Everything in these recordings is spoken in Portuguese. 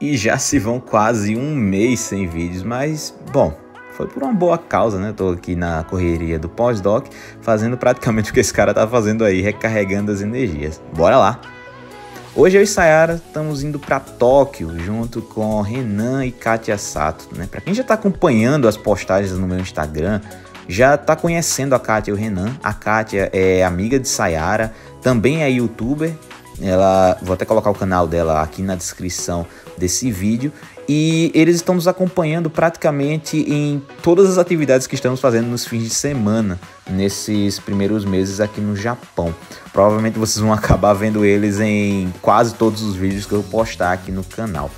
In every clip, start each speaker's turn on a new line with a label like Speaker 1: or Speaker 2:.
Speaker 1: E já se vão quase um mês sem vídeos, mas bom, foi por uma boa causa, né? Tô aqui na correria do pós-doc, fazendo praticamente o que esse cara tá fazendo aí, recarregando as energias. Bora lá! Hoje eu e Sayara estamos indo para Tóquio junto com Renan e Katia Sato, né? Para quem já está acompanhando as postagens no meu Instagram, já está conhecendo a Katia e o Renan. A Katia é amiga de Sayara, também é youtuber. Ela, vou até colocar o canal dela aqui na descrição desse vídeo e eles estão nos acompanhando praticamente em todas as atividades que estamos fazendo nos fins de semana, nesses primeiros meses aqui no Japão. Provavelmente vocês vão acabar vendo eles em quase todos os vídeos que eu postar aqui no canal.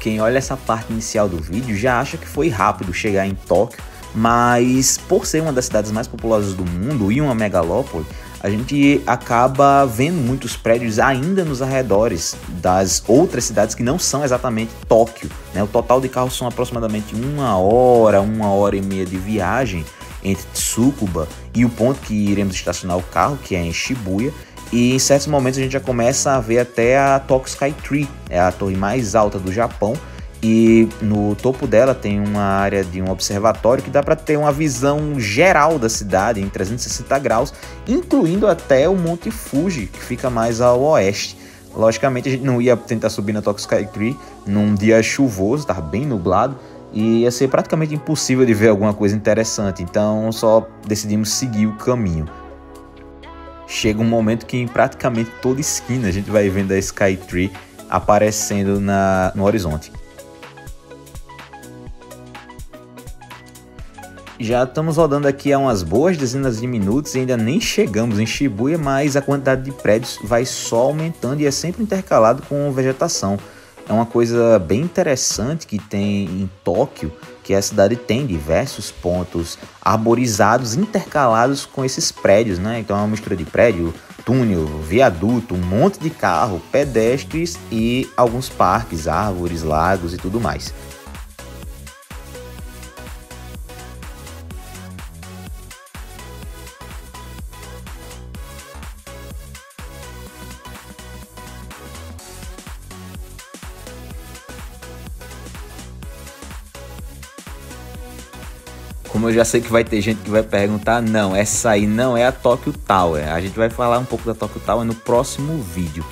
Speaker 1: Quem olha essa parte inicial do vídeo já acha que foi rápido chegar em Tóquio, mas por ser uma das cidades mais populosas do mundo e uma megalópole, a gente acaba vendo muitos prédios ainda nos arredores das outras cidades que não são exatamente Tóquio. Né? O total de carros são aproximadamente uma hora, uma hora e meia de viagem entre Tsukuba e o ponto que iremos estacionar o carro, que é em Shibuya. E em certos momentos a gente já começa a ver até a Tokyo Sky Tree, é a torre mais alta do Japão, e no topo dela tem uma área de um observatório que dá para ter uma visão geral da cidade em 360 graus, incluindo até o Monte Fuji, que fica mais ao oeste. Logicamente a gente não ia tentar subir na Tokyo Sky Tree num dia chuvoso, estava bem nublado, e ia ser praticamente impossível de ver alguma coisa interessante, então só decidimos seguir o caminho. Chega um momento que em praticamente toda esquina a gente vai vendo a Sky Tree aparecendo na, no horizonte. Já estamos rodando aqui há umas boas dezenas de minutos e ainda nem chegamos em Shibuya, mas a quantidade de prédios vai só aumentando e é sempre intercalado com vegetação. É uma coisa bem interessante que tem em Tóquio, que a cidade tem diversos pontos arborizados intercalados com esses prédios, né? Então é uma mistura de prédio, túnel, viaduto, um monte de carro, pedestres e alguns parques, árvores, lagos e tudo mais. Como eu já sei que vai ter gente que vai perguntar, não, essa aí não é a Tokyo Tower. A gente vai falar um pouco da Tokyo Tower no próximo vídeo.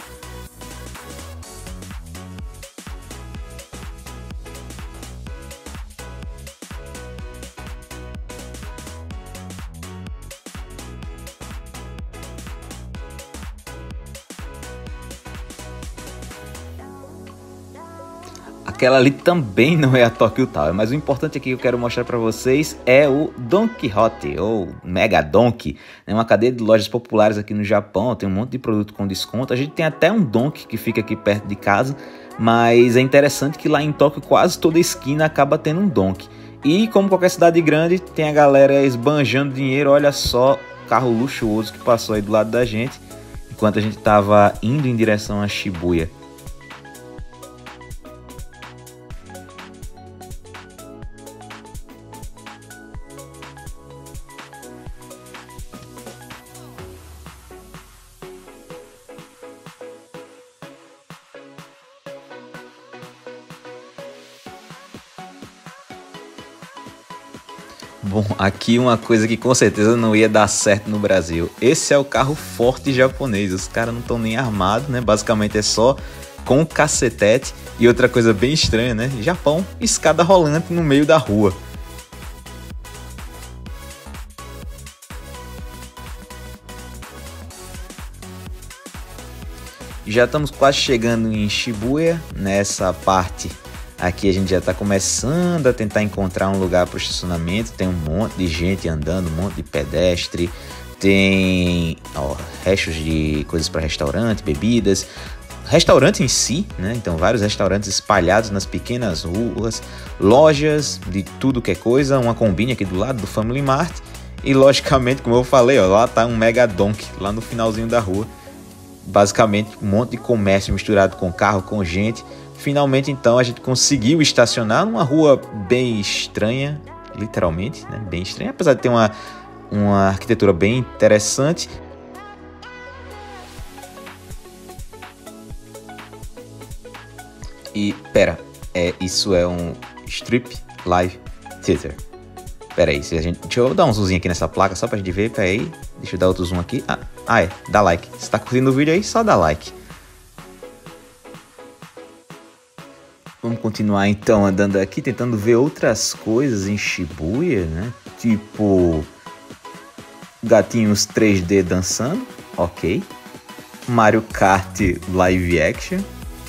Speaker 1: Aquela ali também não é a Tokyo Tower, mas o importante aqui que eu quero mostrar para vocês é o Don Quixote, ou Mega Donkey. É uma cadeia de lojas populares aqui no Japão, tem um monte de produto com desconto. A gente tem até um Donkey que fica aqui perto de casa, mas é interessante que lá em Tóquio quase toda esquina acaba tendo um Donkey. E como qualquer cidade grande, tem a galera esbanjando dinheiro. Olha só, carro luxuoso que passou aí do lado da gente, enquanto a gente estava indo em direção a Shibuya. Bom, aqui uma coisa que com certeza não ia dar certo no Brasil. Esse é o carro forte japonês. Os caras não estão nem armados, né? Basicamente é só com cacetete. E outra coisa bem estranha, né? Japão, escada rolante no meio da rua. Já estamos quase chegando em Shibuya, nessa parte Aqui a gente já está começando a tentar encontrar um lugar para o estacionamento. Tem um monte de gente andando, um monte de pedestre. Tem ó, restos de coisas para restaurante, bebidas. Restaurante em si, né? Então, vários restaurantes espalhados nas pequenas ruas, lojas de tudo que é coisa. Uma combine aqui do lado do Family Mart. E, logicamente, como eu falei, ó, lá tá um Mega Donk, lá no finalzinho da rua. Basicamente, um monte de comércio misturado com carro, com gente Finalmente, então, a gente conseguiu estacionar numa rua bem estranha, literalmente, né? bem estranha, apesar de ter uma, uma arquitetura bem interessante. E, pera, é, isso é um Strip Live Theater. Pera aí, se a gente, deixa eu dar um zoomzinho aqui nessa placa só pra gente ver, pera aí. Deixa eu dar outro zoom aqui. Ah, ah é, dá like. Se tá curtindo o vídeo aí, só dá like. Vamos continuar então andando aqui, tentando ver outras coisas em Shibuya, né? Tipo gatinhos 3D dançando, ok. Mario Kart live action,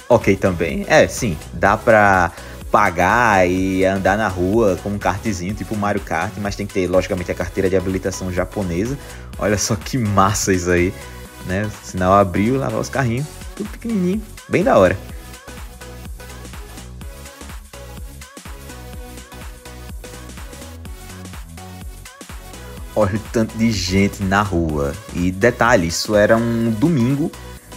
Speaker 1: ok também. É, sim, dá pra pagar e andar na rua com um kartzinho, tipo Mario Kart, mas tem que ter, logicamente, a carteira de habilitação japonesa. Olha só que massa isso aí, né? Sinal abriu, lavar os carrinhos, tudo pequenininho, bem da hora. Olha o tanto de gente na rua. E detalhe, isso era um domingo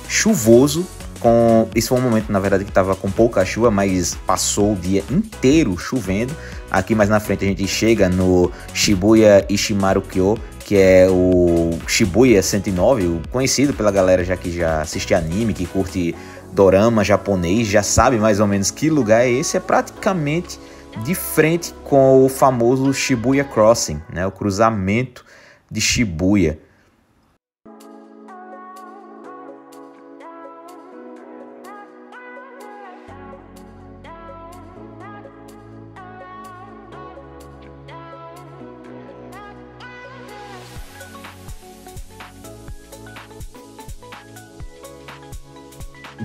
Speaker 1: chuvoso. Com, isso foi um momento, na verdade, que estava com pouca chuva, mas passou o dia inteiro chovendo. Aqui mais na frente a gente chega no Shibuya Ishimaru-kyo, que é o Shibuya 109, o conhecido pela galera já que já assiste anime, que curte dorama japonês, já sabe mais ou menos que lugar é esse. É praticamente de frente com o famoso Shibuya Crossing, né, o cruzamento de Shibuya.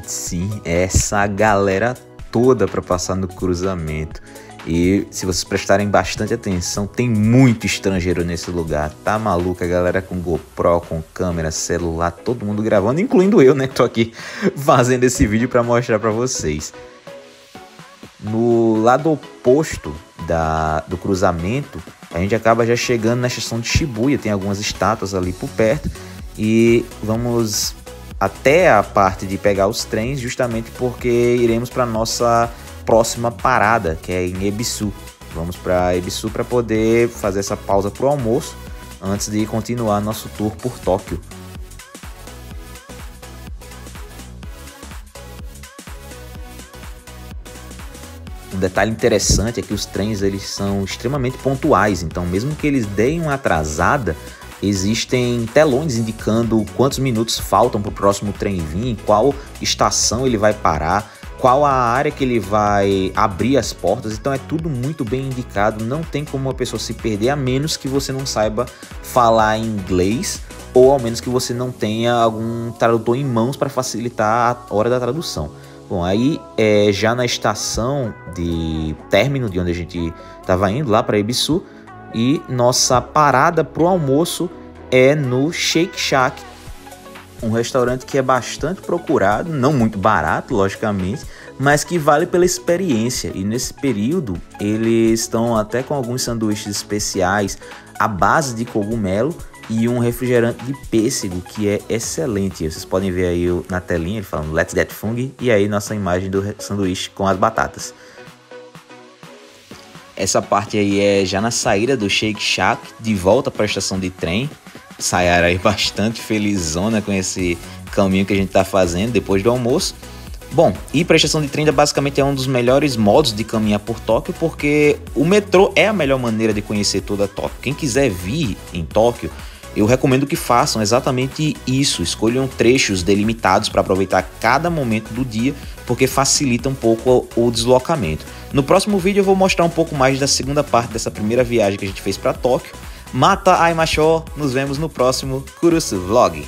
Speaker 1: Sim, essa galera toda para passar no cruzamento. E se vocês prestarem bastante atenção, tem muito estrangeiro nesse lugar. Tá maluco, a galera com GoPro, com câmera, celular, todo mundo gravando, incluindo eu, né, que tô aqui fazendo esse vídeo para mostrar para vocês. No lado oposto da, do cruzamento, a gente acaba já chegando na estação de Shibuya, tem algumas estátuas ali por perto e vamos até a parte de pegar os trens, justamente porque iremos para nossa próxima parada, que é em Ebisu. Vamos para Ebisu para poder fazer essa pausa para o almoço antes de continuar nosso tour por Tóquio. Um detalhe interessante é que os trens eles são extremamente pontuais, então mesmo que eles deem uma atrasada, existem telões indicando quantos minutos faltam para o próximo trem vir, qual estação ele vai parar qual a área que ele vai abrir as portas, então é tudo muito bem indicado, não tem como uma pessoa se perder a menos que você não saiba falar inglês ou ao menos que você não tenha algum tradutor em mãos para facilitar a hora da tradução. Bom, aí é, já na estação de término de onde a gente estava indo, lá para Ibisu, e nossa parada para o almoço é no Shake Shack um restaurante que é bastante procurado, não muito barato, logicamente, mas que vale pela experiência. E nesse período eles estão até com alguns sanduíches especiais à base de cogumelo e um refrigerante de pêssego que é excelente. Vocês podem ver aí na telinha ele falando Let's Get Fungi e aí nossa imagem do sanduíche com as batatas. Essa parte aí é já na saída do Shake Shack, de volta para a estação de trem. Sayara aí bastante felizona com esse caminho que a gente está fazendo depois do almoço. Bom, ir para a estação de trem basicamente é um dos melhores modos de caminhar por Tóquio, porque o metrô é a melhor maneira de conhecer toda Tóquio. Quem quiser vir em Tóquio, eu recomendo que façam exatamente isso. Escolham trechos delimitados para aproveitar cada momento do dia, porque facilita um pouco o deslocamento. No próximo vídeo eu vou mostrar um pouco mais da segunda parte dessa primeira viagem que a gente fez para Tóquio Mata Aimashou, nos vemos no próximo Kurusu Vlog.